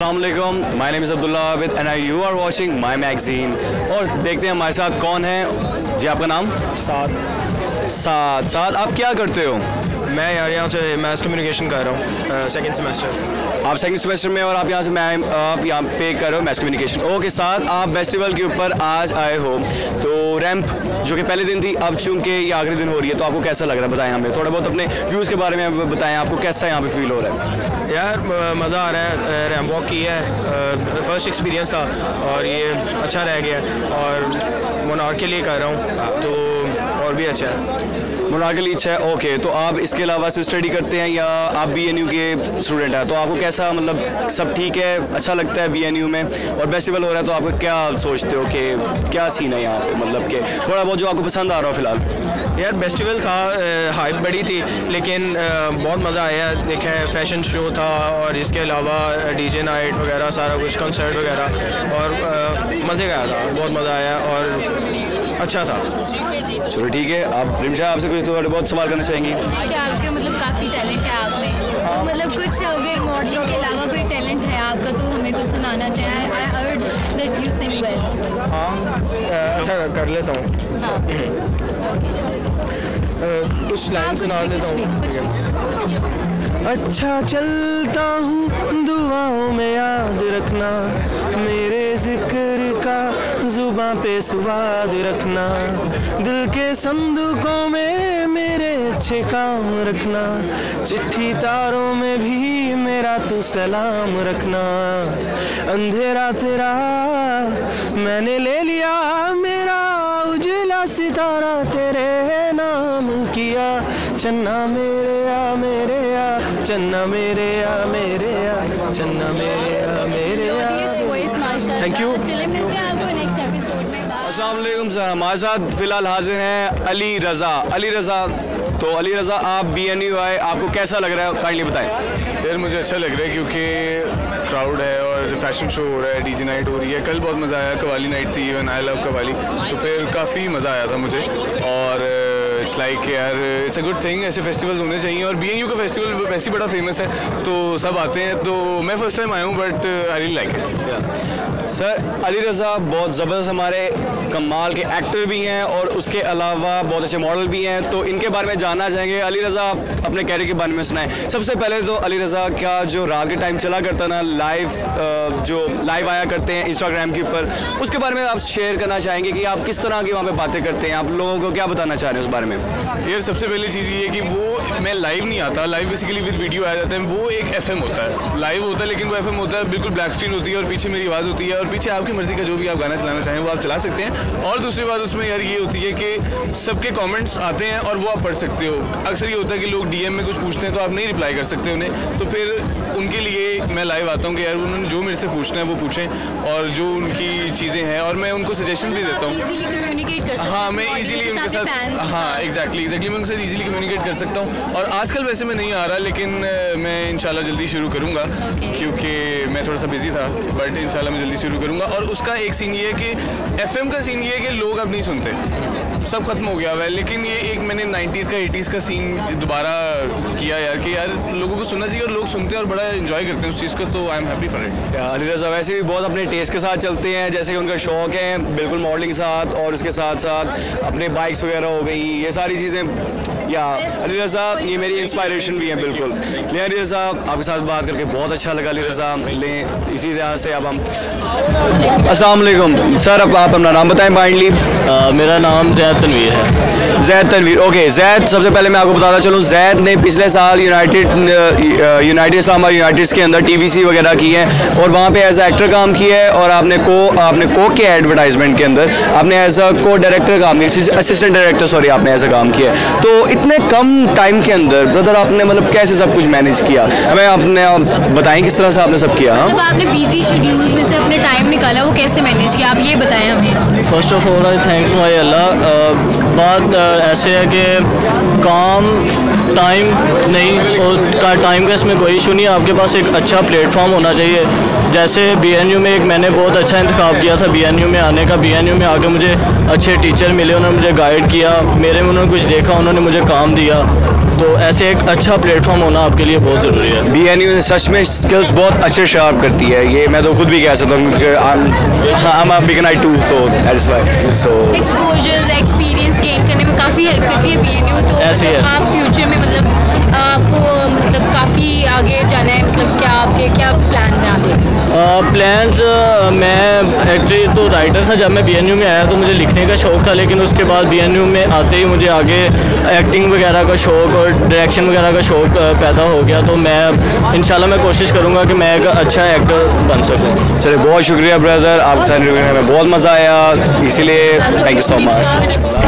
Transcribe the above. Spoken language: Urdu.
السلام علیکم my name is Abdullah Abid and you are watching my magazine اور دیکھتے ہیں ہمارے ساتھ کون ہیں؟ جی آپ کا نام؟ سات ساتھ ساتھ آپ کیا کرتے ہو؟ میں یار یہاں سے میس کمیونیکیشن کر رہا ہوں سیکنڈ سیمسٹر آپ سیکنڈ سیمسٹر میں اور آپ یہاں سے میں آپ یہاں پہ کر رہے ہو میس کمیونیکیشن اوکے ساتھ آپ فیسٹیول کے اوپر آج آئے ہو۔ تو ریمپ جو کہ پہلے دن تھی اب چونکہ یہ آخری دن ہو رہی ہے تو آپ کو کیسا لگ رہا ہے؟ بتائیں ہمیں۔ تھوڑا بہت اپنے ویوز کے بارے میں بتائیں آپ کو کیسا یہاں پہ فیل ہو رہا ہے؟ یار مزہ آ رہا ہے ریمپ واک کی ہے۔ فرسٹ ایکسپیرینس تھا اور یہ اچھا رہ گیا۔ اور منار کے لیے کر رہا ہوں۔ تو اور بھی اچھا ہے۔ منار اچھا ہے۔ اوکے تو آپ اس کے علاوہ سے اسٹڈی کرتے ہیں یا آپ بی این یو کے اسٹوڈنٹ ہیں؟ تو آپ کو کیسا مطلب سب ٹھیک ہے؟ اچھا لگتا ہے بی این یو میں؟ اور فیسٹیول ہو رہا ہے تو آپ کو کیا سوچتے ہو کہ کیا سین ہے یہاں پہ؟ مطلب کہ تھوڑا بہت جو آپ کو پسند آ رہا ہو فی الحال۔ یار فیسٹیول تھا ہائپ بڑی تھی، لیکن بہت مزہ آیا۔ دیکھا ہے فیشن شو تھا اور اس کے علاوہ ڈی جے نائٹ وغیرہ، سارا کچھ کنسرٹ وغیرہ۔ اور مزے کا آیا تھا، بہت مزہ آیا۔ اور اچھا تھا۔ چلو ٹھیک ہے آپ رمشا آپ سے کچھ تھوڑے بہت سوال کرنا چاہیں گی۔ آپ کے مطلب کافی ٹیلنٹ ہے آپ میں؟ تو مطلب کچھ اگر ماڈلنگ کے علاوہ کوئی ٹیلنٹ ہے آپ کا تو ہمیں کچھ سنانا چاہیں۔ I heard that you sing well ہاں اچھا کر لیتا ہوں۔ ہاں۔ کچھ ہاں لائن سنا دیتا ہوں۔ اچھا چلتا ہوں دعاؤں میں یاد رکھنا میرے ذکر کا زباں پہ سواد رکھنا، دل کے صندوقوں میں میرے اچھے کام رکھنا، چٹھی تاروں میں بھی میرا تو سلام رکھنا۔ اندھیرا تیرا میں نے لے لیا میرا اجلا ستارہ، تیرے نام کیا۔ چنا میرے آ میرے آ، چنا میرے آ میرے آ، چنا میرے آ، میرے ایپیسوڈ میں. السلام علیکم سر۔ ہمارے ساتھ فی الحال حاضر ہیں علی رضا۔ علی رضا تو علی رضا آپ بی این یو آئے آپ کو کیسا لگ رہا ہے؟ کائنڈلی بتائیں۔ یار مجھے اچھا لگ رہا ہے کیونکہ کراؤڈ ہے اور فیشن شو ہو رہا ہے ڈی جی نائٹ ہو رہی ہے۔ کل بہت مزہ آیا قوالی نائٹ تھی ایون آئی لو قوالی۔ تو پھر کافی مزہ آیا تھا مجھے۔ اور اٹس لائک یار اٹس اے گڈ تھنگ ایسے فیسٹیولز ہونے چاہیے اور بی این یو کا فیسٹیول ویسے ہی بڑا فیمس ہے تو سب آتے ہیں تو میں فرسٹ ٹائم آیا ہوں but I really like it sir Ali Raza بہت زبردست ہمارے کمال کے ایکٹر بھی ہیں اور اس کے علاوہ بہت اچھے ماڈل بھی ہیں تو ان کے بارے میں جاننا چاہیں گے علی رضا آپ اپنے کیریئر کے بارے میں سنائیں سب سے پہلے تو علی رضا کا جو رات کے ٹائم چلا کرتا نا لائیو جو لائیو آیا کرتے ہیں انسٹاگرام کے اوپر اس کے بارے میں آپ شیئر کرنا چاہیں گے کہ آپ کس طرح کی وہاں پہ باتیں کرتے ہیں آپ لوگوں کو کیا بتانا چاہ رہے ہیں اس بارے میں یہ سب سے پہلی چیز یہ ہے کہ وہ میں لائیو نہیں آتا لائیو بیسیکلی ود ویڈیو آیا جاتا ہے وہ ایک ایف ایم ہوتا ہے۔ لائیو ہوتا ہے لیکن وہ ایف ایم ہوتا ہے بالکل بلیک اسکرین ہوتی ہے اور پیچھے میری آواز ہوتی ہے اور پیچھے آپ کی مرضی کا جو بھی آپ گانا چلانا چاہیں وہ آپ چلا سکتے ہیں۔ اور دوسری بات اس میں یار یہ ہوتی ہے کہ سب کے کامنٹس آتے ہیں اور وہ آپ پڑھ سکتے ہو۔ اکثر یہ ہوتا ہے کہ لوگ ڈی ایم میں کچھ پوچھتے ہیں تو آپ نہیں رپلائی کر سکتے انہیں۔ تو پھر ان کے لیے میں لائیو آتا ہوں کہ یار انہوں نے جو میرے سے پوچھنا ہے وہ پوچھیں اور جو ان کی چیزیں ہیں اور میں ان کو سجیشن بھی دیتا ہوں۔ ہاں میں ایزیلی ان کے ساتھ ہاں ایگزیکٹلی ایگزیکٹلی میں ان ساتھ ایزیلی کمیونیکیٹ کر سکتا ہوں. اور آج کل ویسے میں نہیں آ رہا لیکن میں ان شاء اللہ جلدی شروع کروں گا کیونکہ میں تھوڑا سا بزی تھا بٹ ان شاء اللہ میں جلدی شروع کروں گا. اور اس کا ایک سین یہ ہے کہ ایف ایم کا سین یہ ہے کہ لوگ اب نہیں سنتے. سب ختم ہو گیا ہوا ہے۔ لیکن یہ ایک میں نے نائنٹیز کا ایٹیز کا سین دوبارہ کیا یار کہ یار لوگوں کو سننا چاہیے اور لوگ سنتے ہیں اور بڑا انجوائے کرتے ہیں اس چیز کو تو I am happy for it Ali Raza ویسے بھی بہت اپنے ٹیسٹ کے ساتھ چلتے ہیں جیسے کہ ان کا شوق ہے بالکل ماڈلنگ کے ساتھ اور اس کے ساتھ ساتھ اپنے بائکس وغیرہ ہو گئی یہ ساری چیزیں۔ یا علی رضا یہ میری انسپائریشن بھی ہیں بالکل۔ لیں علی رضا آپ کے ساتھ بات کر کے بہت اچھا لگا علی رضا۔ لیں اسی طرح سے اب ہم۔ السلام علیکم۔ سر اب آپ اپنا نام بتائیں بائنڈلی میرا نام زید تنویر ہے۔ زید تنویر اوکے زید سب سے پہلے میں آپ کو بتانا چلوں زید نے پچھلے سال یونائٹیڈ یونائٹیڈ اسلام آباد یونائٹیڈ کے اندر ٹی وی سی وغیرہ کی ہے اور وہاں پہ ایز اے ایکٹر کام کیا ہے اور آپ نے کو آپ نے کو کے ایڈورٹائزمنٹ کے اندر آپ نے ایز اے کو ڈائریکٹر کام کیا اسسٹنٹ ڈائریکٹر سوری آپ نے ایز اے کام کیا ہے۔ تو اتنے کم ٹائم کے اندر بردر آپ نے مطلب کیسے سب کچھ مینیج کیا؟ ہمیں آپ نے بتائیں کس طرح سے آپ نے سب کیا ہاں؟ آپ نے بیزی شیڈیولز میں سے اپنے ٹائم نکالا وہ کیسے مینیج کیا؟ آپ یہ بتائیں ہمیں۔ First of all I thank my Allah بات ایسے ہے کہ کام ٹائم نہیں، اور ٹائم کا اس میں کوئی ایشو نہیں ہے آپ کے پاس ایک اچھا پلیٹ فارم ہونا چاہیے۔ جیسے بی این یو میں ایک میں نے بہت اچھا انتخاب کیا تھا بی این یو میں آنے کا۔ بی این یو میں آ کے مجھے اچھے ٹیچر ملے، انہوں نے مجھے گائیڈ کیا، میرے میں انہوں نے کچھ دیکھا، انہوں نے مجھے کام دیا۔ تو ایسے ایک اچھا پلیٹ فارم ہونا آپ کے لیے بہت ضروری ہے۔ بی این یو سچ میں اسکلس بہت اچھے شارپ کرتی ہے۔ یہ میں تو خود بھی کہہ سکتا ہوں کیونکہ big night too so that is why so exposures experience gain کرنے میں کافی ہیلپ کرتی ہے بی این یو تو مطلب۔ آپ فیوچر میں مطلب آپ کو مطلب کافی آگے جانا ہے مطلب کیا آپ کے کیا پلانز ہیں آگے؟ پلانس میں ایکچولی تو رائٹر تھا جب میں بی این یو میں آیا تو مجھے لکھنے کا شوق تھا لیکن اس کے بعد بی این یو میں آتے ہی مجھے آگے ایکٹنگ وغیرہ کا شوق اور ڈائریکشن وغیرہ کا شوق پیدا ہو گیا۔ تو میں انشاءاللہ میں کوشش کروں گا کہ میں ایک اچھا ایکٹر بن سکوں۔ چلے بہت شکریہ بردر آپ کے ساتھ میں بہت مزہ آیا اسی لیے تھینک یو سو مچ